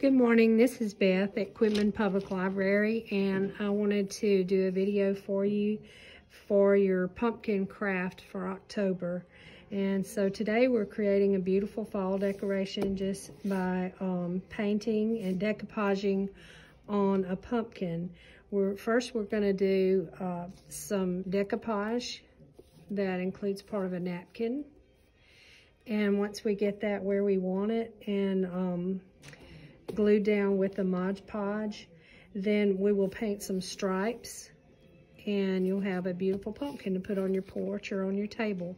Good morning, this is Beth at Quitman Public Library and I wanted to do a video for you for your pumpkin craft for October. And so today we're creating a beautiful fall decoration just by um, painting and decoupaging on a pumpkin. We're, first we're going to do uh, some decoupage that includes part of a napkin. And once we get that where we want it and um, glued down with the Mod Podge. Then we will paint some stripes and you'll have a beautiful pumpkin to put on your porch or on your table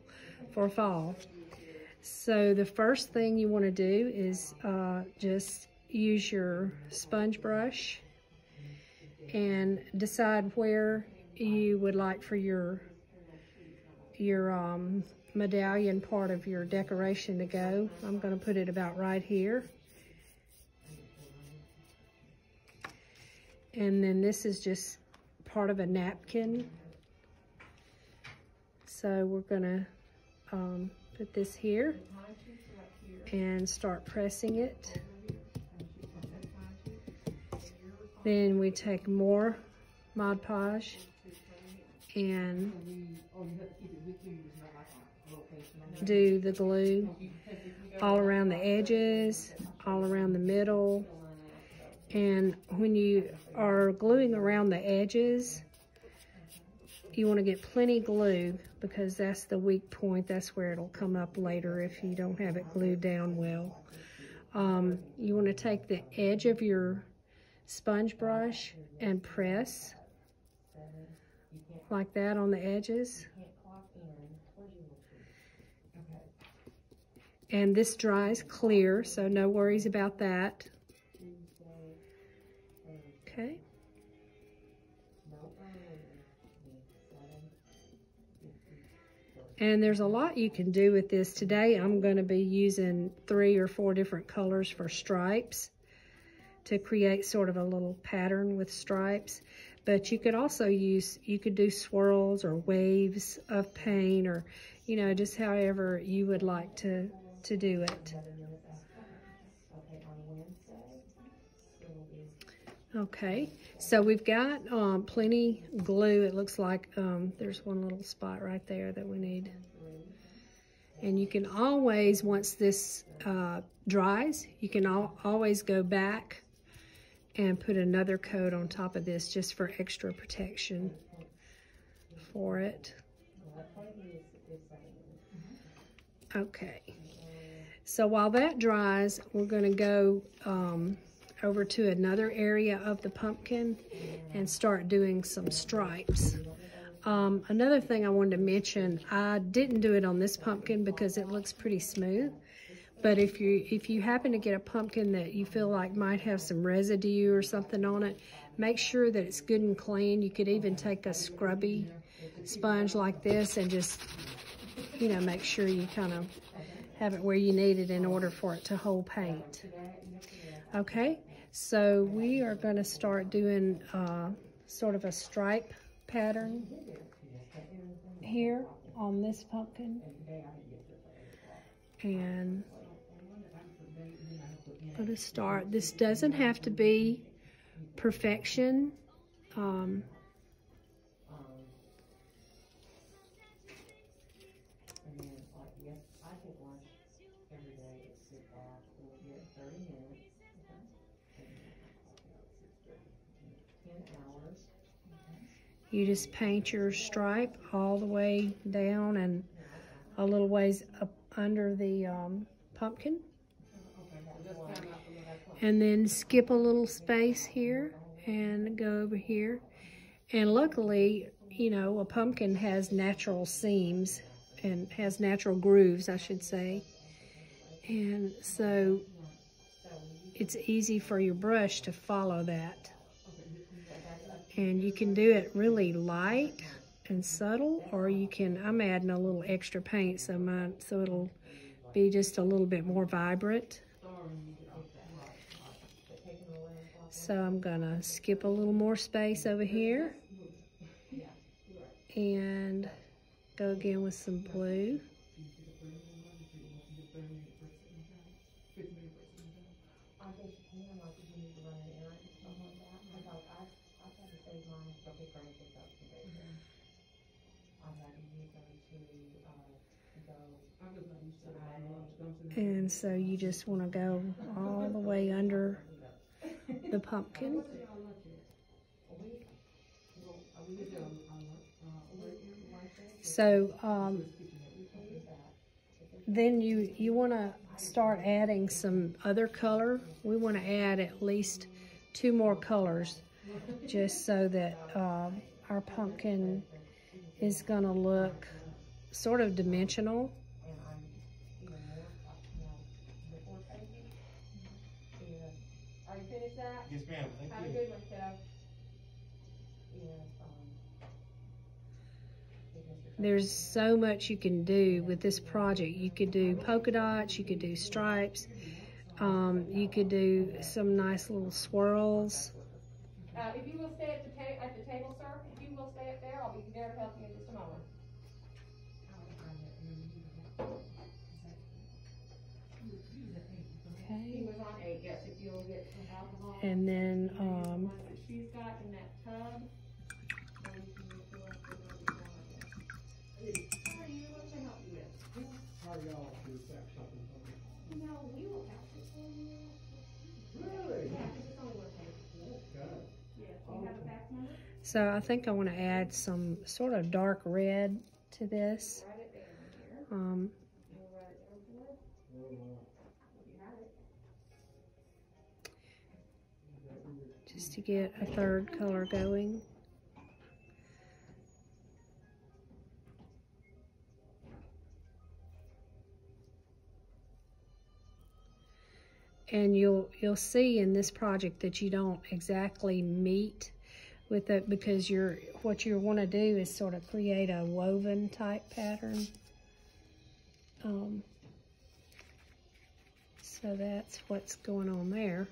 for fall. So the first thing you want to do is uh, just use your sponge brush and decide where you would like for your your um, medallion part of your decoration to go. I'm going to put it about right here. And then this is just part of a napkin. So we're gonna um, put this here and start pressing it. Then we take more Mod Podge and do the glue all around the edges, all around the middle, and when you are gluing around the edges, you want to get plenty glue because that's the weak point. That's where it'll come up later if you don't have it glued down well. Um, you want to take the edge of your sponge brush and press like that on the edges. And this dries clear, so no worries about that. Okay. And there's a lot you can do with this. Today I'm going to be using three or four different colors for stripes to create sort of a little pattern with stripes. But you could also use, you could do swirls or waves of paint or, you know, just however you would like to, to do it. Okay, so we've got um, plenty glue. It looks like um, there's one little spot right there that we need. And you can always, once this uh, dries, you can al always go back and put another coat on top of this just for extra protection for it. Okay, so while that dries, we're gonna go um, over to another area of the pumpkin and start doing some stripes. Um, another thing I wanted to mention, I didn't do it on this pumpkin because it looks pretty smooth. But if you if you happen to get a pumpkin that you feel like might have some residue or something on it, make sure that it's good and clean. You could even take a scrubby sponge like this and just, you know, make sure you kind of have it where you need it in order for it to hold paint. Okay, so we are going to start doing uh, sort of a stripe pattern here on this pumpkin. And To start. This doesn't have to be perfection. Um, You just paint your stripe all the way down and a little ways up under the um, pumpkin. And then skip a little space here and go over here. And luckily, you know, a pumpkin has natural seams and has natural grooves, I should say. And so it's easy for your brush to follow that. And you can do it really light and subtle, or you can, I'm adding a little extra paint so, my, so it'll be just a little bit more vibrant. So I'm gonna skip a little more space over here and go again with some blue. And so you just want to go all the way under the pumpkin. So um, then you you want to start adding some other color. We want to add at least two more colors, just so that uh, our pumpkin is going to look sort of dimensional. Yes, ma'am, Have a thank you. good one, kiddo. And, um. if Mr. There's so much you can do with this project. You could do polka dots, you could do stripes, um, you could do some nice little swirls. Uh, if you will stay at the ta- at the table, sir, if you will stay up there, I'll be there to help you in just a moment. Okay. He was on eight, yes, if you'll get some alcohol. And then, um? So I think I want to add some sort of dark red to this. Um, We'll write it down for us. Well, uh, You have it. that we were- just to get a third color going. And you'll you'll see in this project that you don't exactly meet with it because you're what you want to do is sort of create a woven type pattern. Um, so that's what's going on there.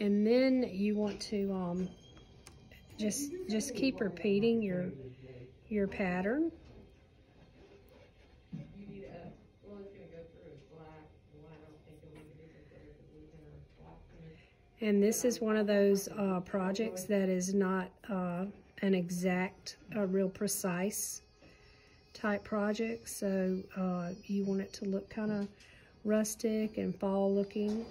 And then you want to um, just just keep repeating your your pattern. And this is one of those uh, projects that is not uh, an exact, a real precise type project. So uh, you want it to look kind of rustic and fall looking.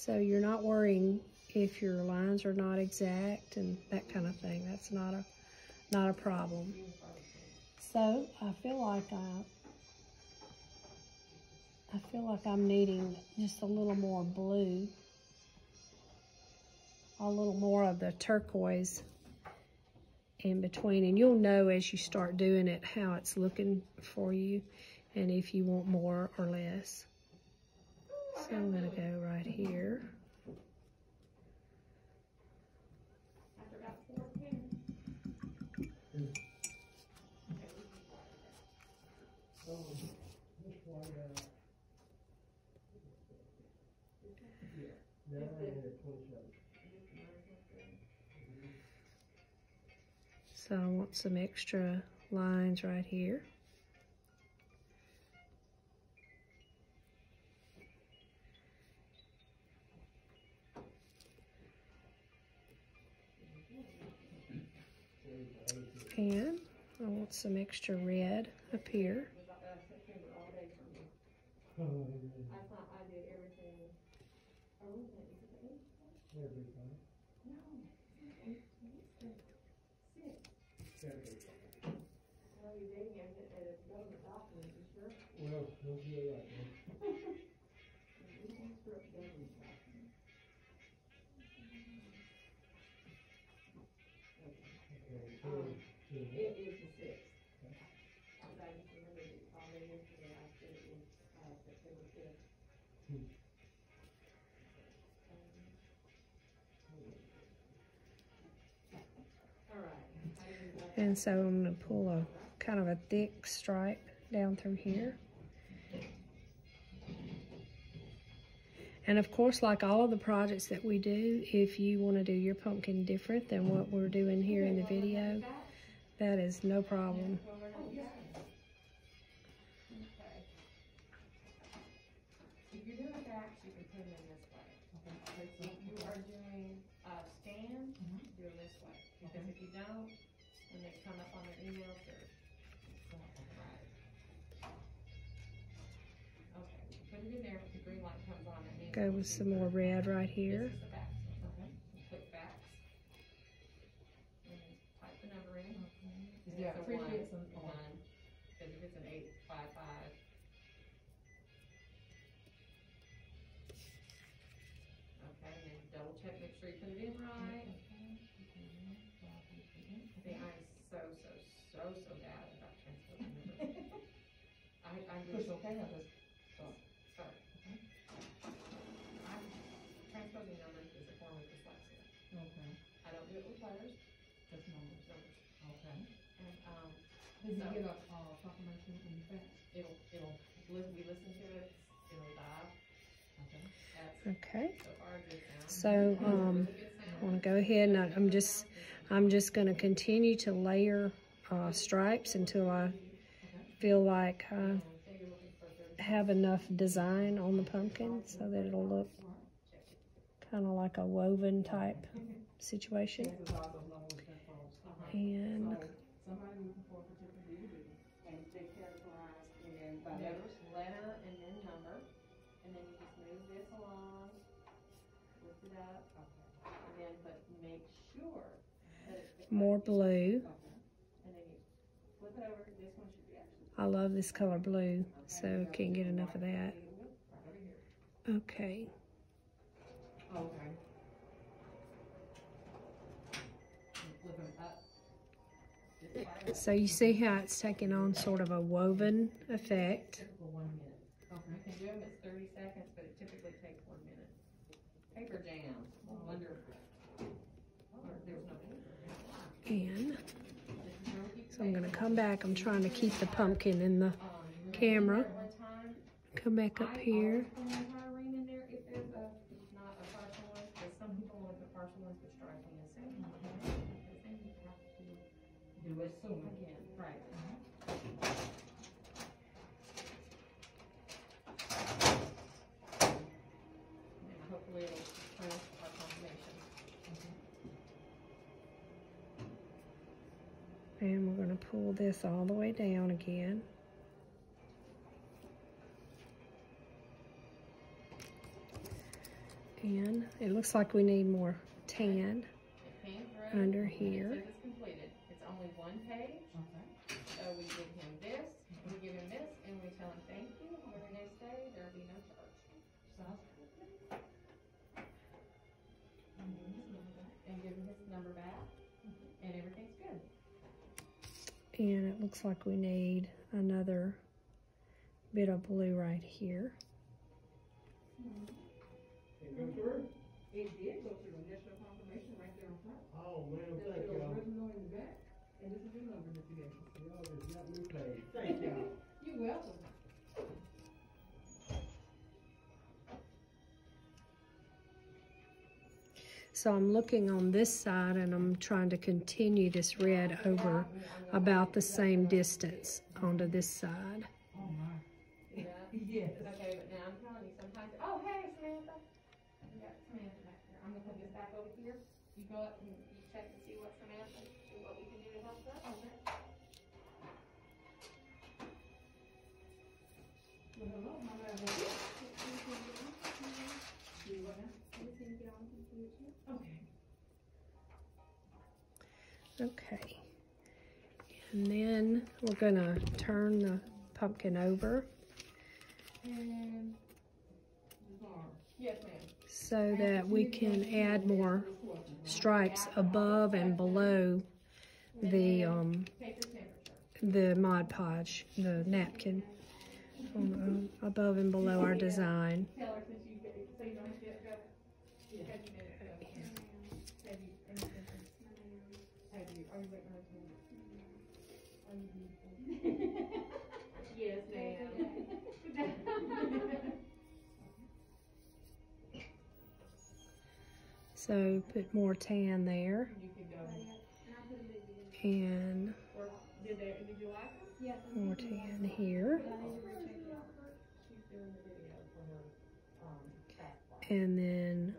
So you're not worrying if your lines are not exact and that kind of thing. That's not a not a problem. So I feel like I, I feel like I'm needing just a little more blue, a little more of the turquoise in between, and you'll know as you start doing it how it's looking for you, and if you want more or less. So I'm gonna go right here. So I want some extra lines right here. And I want some extra red up here. was, It is the sixth. I was, I just remembered it all day yesterday, I said it was, uh, September fifth. Hmm. All right. And so I'm gonna pull a kind of a thick stripe down through here. And of course, like all of the projects that we do, if you want to do your pumpkin different than what we're doing here in the video, that is no problem. Well, we're gonna- Okay. If you're doing backs, you can put them in this way. If you are doing, uh, scans, do them this way. Because if you don't, when they come up on their emails, they're. Okay, put it in there, if the green light comes on. Go with some more red right here. Yeah, It's a appreciate one, some- One, cause if it's an eight, five, five. Okay, and then double check, make sure you put it in right. See, I'm so, so, so, so bad about transposing numbers. I, I Push just, okay on this. sorry. I'm, transposing numbers is a form of dyslexia. Okay, I don't do it with letters, um, Did you So- get a, uh, confirmation in fact? it'll, it'll, we listen to it, it'll die. Okay. So far a good sound. So, um, I sound. want to go ahead and I- I'm just, I'm just going to continue to layer uh, stripes until I feel like I Um, say you're looking for thirty- have enough design on the pumpkin so that it'll look kind of like a woven type situation. This is also known as transposed. And be blue. I love this color blue, so can't get enough of that. Okay. So you see how it's taking on sort of a woven effect. Okay. You can do them as thirty seconds, but it typically takes one minute. Paper jam, wonder. Or there's no paper. And This is where we keep so I'm gonna come back. I'm trying to keep the pumpkin in the you camera. remember One time, come back up I here. always put an entire ring in there if there's a, not a partial one, because some people want the partial ones for striking and same. Because then you have to Do it soon. again, right. And hopefully it'll print our confirmation. And we're gonna pull this all the way down again. And it looks like we need more tan. It. Under here. it's completed. It's only one page, Okay. so we give him this, we give him this, and we tell him thank you, have a nice day, there'll be no And it looks like we need another bit of blue right here. It come through? It did go through initial confirmation right there on top. Oh, man, So I'm looking on this side and I'm trying to continue this red over about the same distance onto this side. Okay, but now I'm telling you, sometimes, oh, hey, Samantha. We got Samantha back here. I'm gonna put this back over here. You go up and Okay. And then we're gonna turn the pumpkin over And, Laura. yes, ma'am. so that we can add more stripes above and below the um, the Mod Podge, the napkin, um, uh, above and below our design. Yes, ma'am. So put more tan there. You could go, and or, did they, did you like them? more tan here. Um, and doing the video for her, um, craft class. And then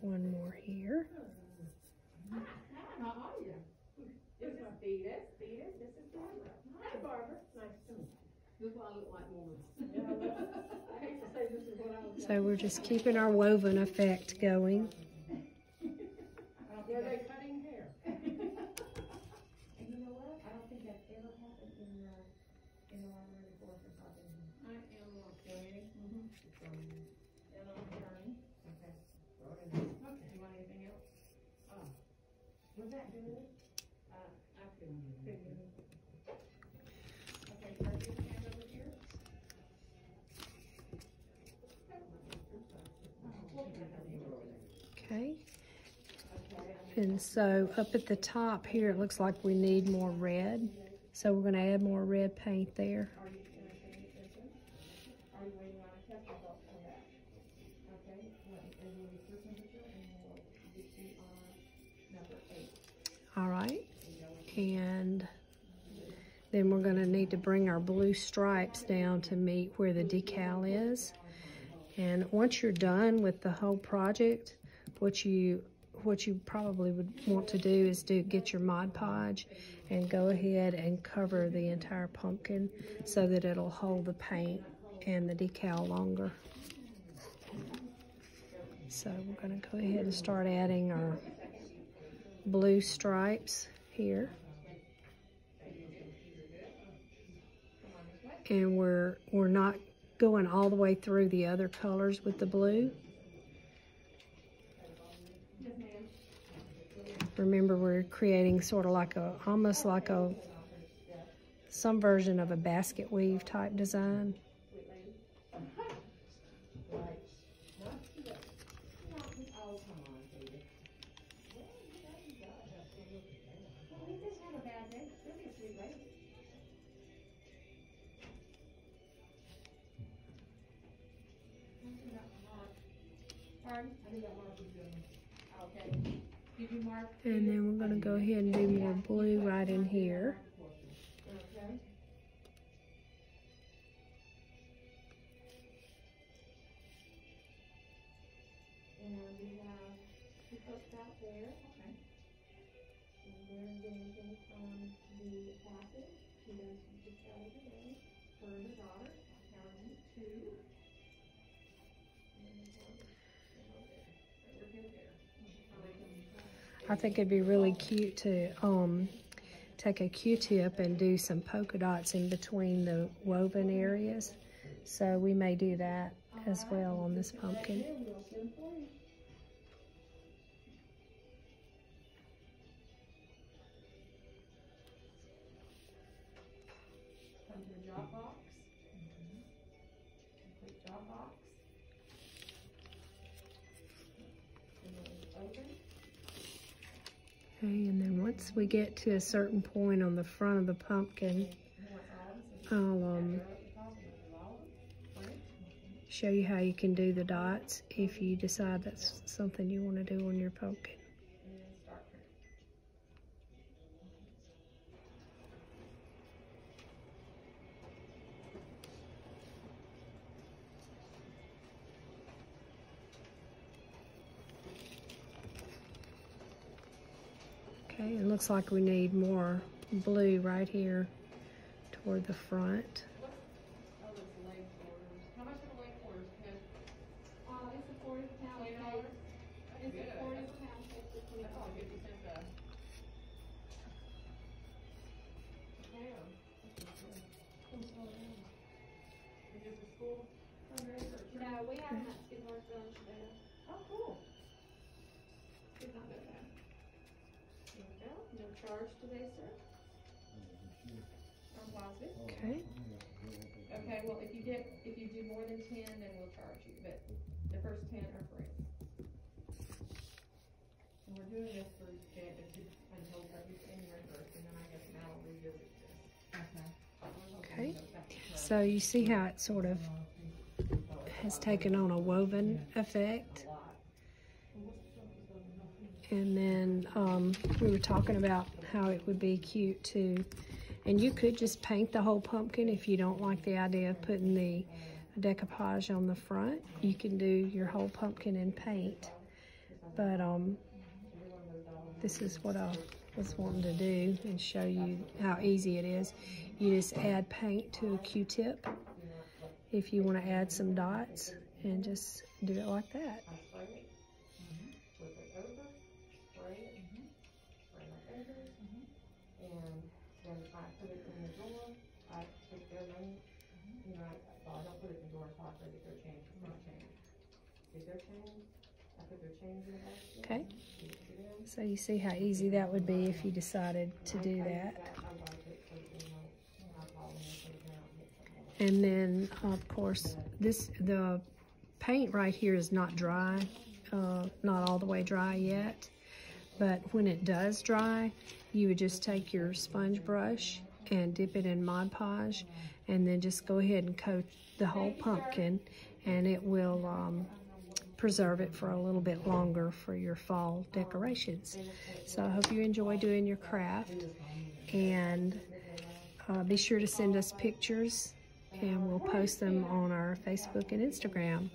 one more here. How are you? This is Thetis, Thetis, this is Barbara. Hi, Barbara. Nice to meet you. This is why I look like woman. I hate to say this is what I was. So we're just keeping our woven effect going. Were they cutting hair? And you know what? I don't think that's ever happened in the, in the library before since I've been here. I am okay. And I'm turning. Okay. Okay, you want anything else? Oh, Was that good? uh, I couldn't figure it. Okay, turn your hand over here. Okay. Okay, And so up at the top here, it looks like we need more red. So we're gonna add more red paint there. All right. And then we're gonna need to bring our blue stripes down to meet where the decal is. And once you're done with the whole project, what you what you probably would want to do is do get your Mod Podge and go ahead and cover the entire pumpkin so that it'll hold the paint and the decal longer. So we're gonna go ahead and start adding our blue stripes here. And we're we're not going all the way through the other colors with the blue. Yes, ma'am. Remember, we're creating sort of like a, almost like a, some version of a basket weave type design. Okay. And then we're gonna go ahead and do more blue right in here. The passage. She does just out of the her daughter, I think it'd be really cute to um, take a Q-tip and do some polka dots in between the woven areas. So we may do that as well on this pumpkin. Okay, and then once we get to a certain point on the front of the pumpkin, I'll um, show you how you can do the dots if you decide that's something you want to do on your pumpkin. Okay, it looks like we need more blue right here toward the front. It's leg quarters. How much are the leg quarters? Ken? It's a forty pound Twenty cake. dollars? It's Good. a forty pound cake for twenty That's only dollars. fifty cents a. Damn. Is this a school fundraiser or church? No, we haven't had skid mark lunch. Oh, cool. Did not know that. There we go. No charge today, sir? From Bosby. Okay, Okay, well, if you get, if you do more than ten, then we'll charge you, but the first ten are free. And we're doing this for, Jan- until everything January first, and then I guess now we'll revisit this. Okay, so you see how it sort of has taken on a woven effect. And then um, we were talking about how it would be cute too. And you could just paint the whole pumpkin if you don't like the idea of putting the decoupage on the front. You can do your whole pumpkin in paint. But um, this is what I was wanting to do and show you how easy it is. You just add paint to a Q-tip if you want to add some dots and just do it like that. And I put it in the door, I take their name, you know, I, well, I don't put it in the door until I get their change, my change. Get their change, I put their change in the basket. Okay. give it to them. So you see how easy that would be if you decided to do that. I like it, so, you know, I call them and put it down, get something. And then, of course, this the paint right here is not dry, uh, not all the way dry yet. But when it does dry, you would just take your sponge brush and dip it in Mod Podge, and then just go ahead and coat the whole pumpkin, and it will um, preserve it for a little bit longer for your fall decorations. So I hope you enjoy doing your craft, and uh, be sure to send us pictures and we'll post them on our Facebook and Instagram.